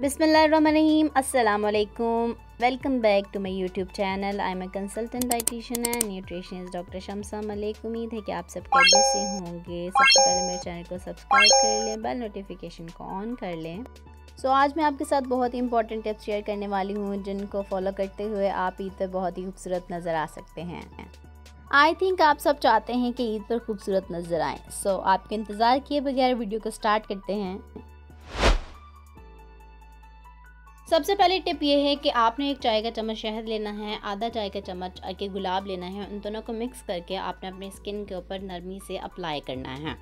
Bismillahirrahmanirrahim. Assalamu welcome back to to YouTube channel I am a consultant dietitian and nutritionist Dr. Shamsa Malik. उम्मीद है कि आप सब कैसे से होंगे सबसे पहले मेरे चैनल को सब्सक्राइब कर लें बेल नोटिफिकेशन को ऑन कर लें सो so, आज मैं आपके साथ बहुत ही इंपॉर्टेंट टिप्स शेयर करने वाली हूँ जिनको फॉलो करते हुए आप ईद पर बहुत ही खूबसूरत नज़र आ सकते हैं आई थिंक आप सब चाहते हैं कि ईद पर खूबसूरत नज़र आए सो so, आपके इंतज़ार किए बगैर वीडियो को स्टार्ट करते हैं सबसे पहली टिप ये है कि आपने एक चाय का चम्मच शहद लेना है, आधा चाय का चम्मच के गुलाब लेना है, उन दोनों को मिक्स करके आपने अपने स्किन के ऊपर नरमी से अप्लाई करना है।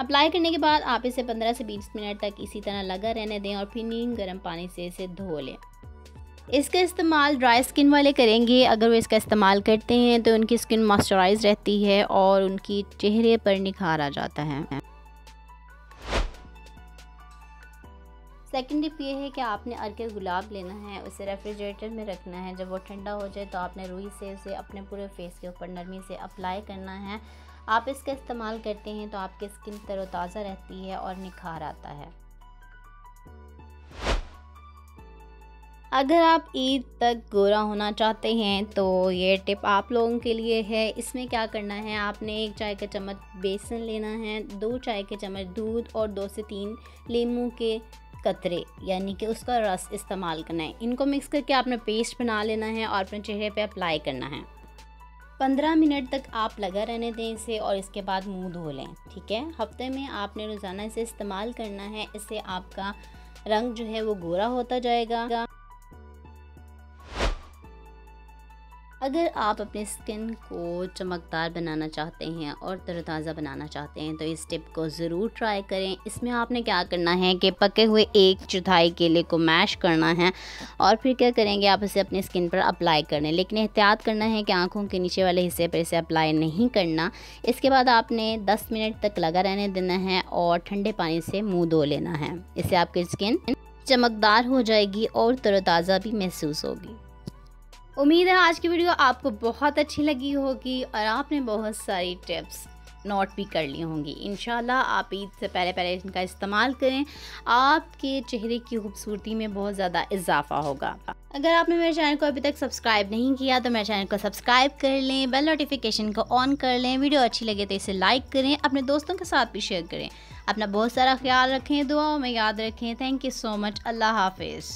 अप्लाई करने के बाद आप इसे 15 से 20 मिनट तक इसी तरह लगा रहने दें और फिर नीम गर्म पानी से इसे धो लें। इसका इस्तेमाल ड्राई स्किन वाले करेंगे। अगर वो इसका इस्तेमाल करते हैं तो उनकी स्किन मॉइस्चराइज रहती है और उनकी चेहरे पर निखार आ जाता है। सेकेंड टिप ये है कि आपने अर्के गुलाब लेना है, उसे रेफ्रिजरेटर में रखना है। जब वो ठंडा हो जाए तो आपने रुई से, उसे अपने पूरे फेस के ऊपर नरमी से अप्लाई करना है। आप इसका इस्तेमाल करते हैं तो आपकी स्किन तरोताज़ा रहती है और निखार आता है। अगर आप ईद तक गोरा होना चाहते हैं तो ये टिप आप लोगों के लिए है। इसमें क्या करना है, आपने एक चाय का चम्मच बेसन लेना है, दो चाय के चम्मच दूध और दो से तीन लीमू के कतरे, यानी कि उसका रस इस्तेमाल करना है। इनको मिक्स करके आपने पेस्ट बना लेना है और अपने चेहरे पे अप्लाई करना है। पंद्रह मिनट तक आप लगा रहने दें इसे और इसके बाद मुँह धो लें, ठीक है? हफ़्ते में आपने रोज़ाना इसे इस्तेमाल करना है, इससे आपका रंग जो है वो गोरा होता जाएगा। अगर आप अपने स्किन को चमकदार बनाना चाहते हैं और तरोताज़ा बनाना चाहते हैं तो इस टिप को ज़रूर ट्राई करें। इसमें आपने क्या करना है कि पके हुए एक चौथाई केले को मैश करना है और फिर क्या करेंगे, आप इसे अपनी स्किन पर अप्लाई करने लेकिन एहतियात करना है कि आँखों के नीचे वाले हिस्से पर इसे अप्लाई नहीं करना। इसके बाद आपने दस मिनट तक लगा रहने देना है और ठंडे पानी से मुँह धो लेना है। इससे आपकी स्किन चमकदार हो जाएगी और तरोताज़ा भी महसूस होगी। उम्मीद है आज की वीडियो आपको बहुत अच्छी लगी होगी और आपने बहुत सारी टिप्स नोट भी कर ली होंगी। इन आप ईद से पहले पहले इनका इस्तेमाल करें। आपके चेहरे की खूबसूरती में बहुत ज़्यादा इजाफा होगा। अगर आपने मेरे चैनल को अभी तक सब्सक्राइब नहीं किया तो मेरे चैनल को सब्सक्राइब कर लें, बेल नोटिफिकेशन को ऑन कर लें, वीडियो अच्छी लगे तो इसे लाइक करें, अपने दोस्तों के साथ भी शेयर करें। अपना बहुत सारा ख्याल रखें, दुआओं में याद रखें। थैंक यू सो मच अल्लाह हाफिज़।